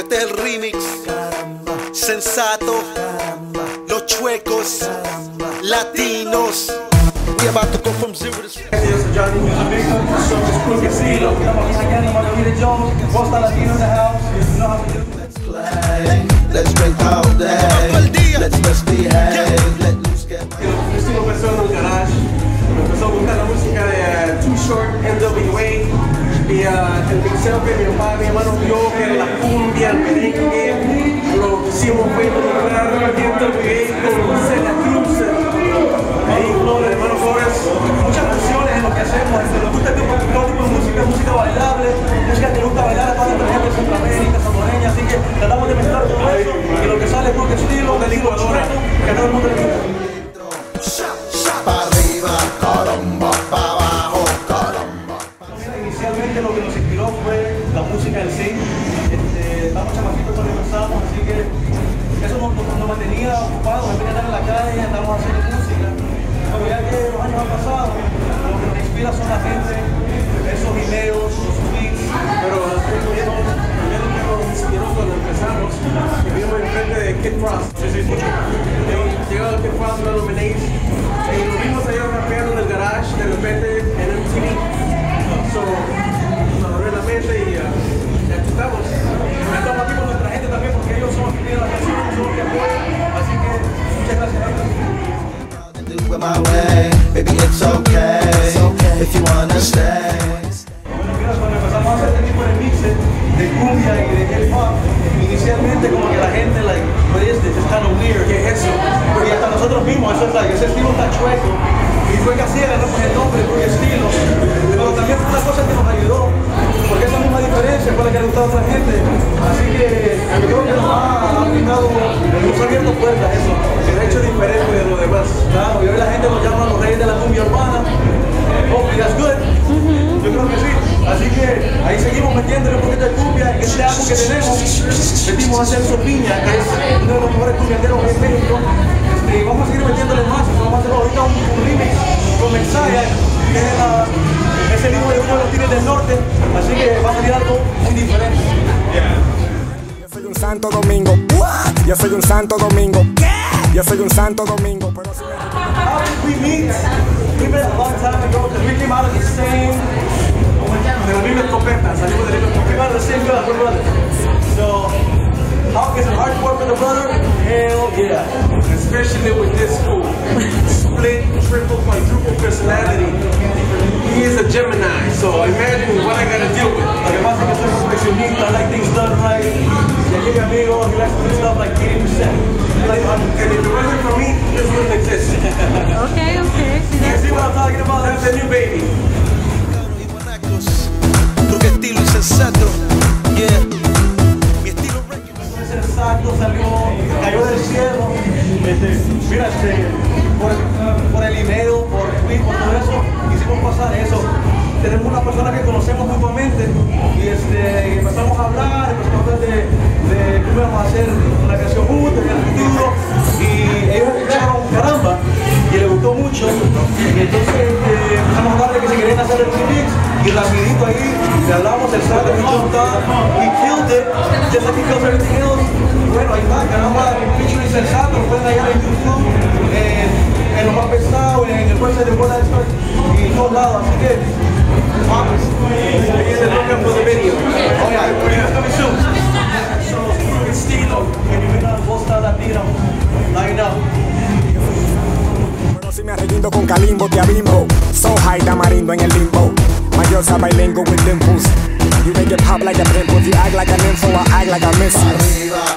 Este es el remix. Sensato. Los chuecos. Latinos. We about to go from zero to Yo soy Johnny Music Victor, soy School Casino. Estamos aquí hackeando Margarita Jones, Costa Latino in the house. You know how we do. Let's drink all day. Let's misbehave. Let loose, get Mi estilo empezó en el garage. Me empezó a gustar la música de uh, Too Short, NWA. Y uh, el mixeo que mi papá, mi hermano vio, que la la música en sí. Este, estamos chamaquitos cuando empezamos, así que eso nos, nos- mantenía ocupados. En vez de estar en la calle, andamos haciendo música. Pero ya que los años han pasado, lo que nos inspira son la gente, esos videos, It my way, baby, it's okay. If you wanna stay. Bueno, mira, cuando empezamos a hacer este tipo de mixes de cumbia y de hip hop, inicialmente como que la gente, like, what is this? It's kind of weird. ¿Qué es eso? Porque hasta nosotros mismos, eso es like, ese estilo está chueco. Metimos a Celso Piña, que es uno de los mejores cumbianderos en México. Este, y vamos a seguir metiéndole más. Vamos a hacer ahorita un, un remix con Mensaya, que es, la- es el hijo de uno de los tigres del norte. Así que va a salir algo muy diferente. Yo soy un santo domingo. Yo soy un santo domingo. Yo soy un santo domingo. Pero si me- we meet? We met a long time ago because we came out of the same. De la misma escopeta, salimos de la misma escopeta. We came out of the same class, we're brothers. So, how is it hardcore for the brother? Hell yeah. Especially with this school. Split, triple, quadruple personality. He is a Gemini, so imagine what I gotta deal with. Lo que pasa es que soy perfeccionista, I like things done right. Y aquí mi amigo, he likes to do stuff like 80%. Like, and if it wasn't for me, this wouldn't exist. Okay, okay. See, You see what I'm talking about? That's the new baby. Por, el email, por tweet, por todo eso, hicimos pasar eso. Tenemos una persona que conocemos mutuamente y este, empezamos a hablar, empezamos a hablar de, de cómo íbamos a hacer una canción juntos en el futuro y ellos escucharon caramba y les gustó mucho entonces este, empezamos a hablar de que se querían hacer el remix y rapidito ahí le hablamos el sábado y he killed it look for the video so si me arreguindo con Calimbo, te abimbo. So high, tamarindo en el limbo. Mayor bilingual with dimples. You make it pop like a pimple. You act like a nympho, I act like a. Arriba,